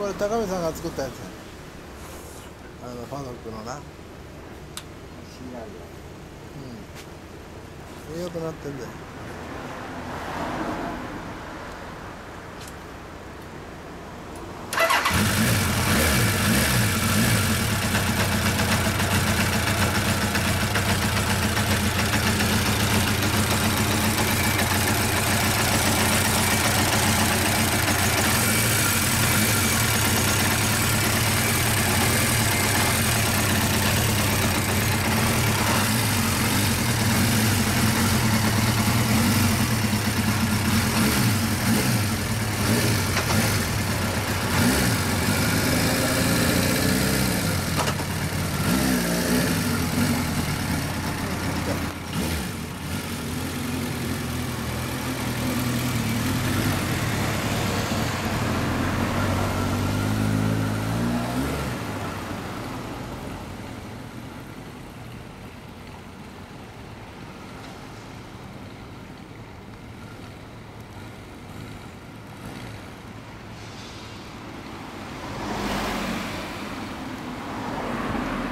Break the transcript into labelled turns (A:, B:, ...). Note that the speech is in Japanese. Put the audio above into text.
A: これ高見さんが作ったやつあのファノックのな。うん。いくなってんだよ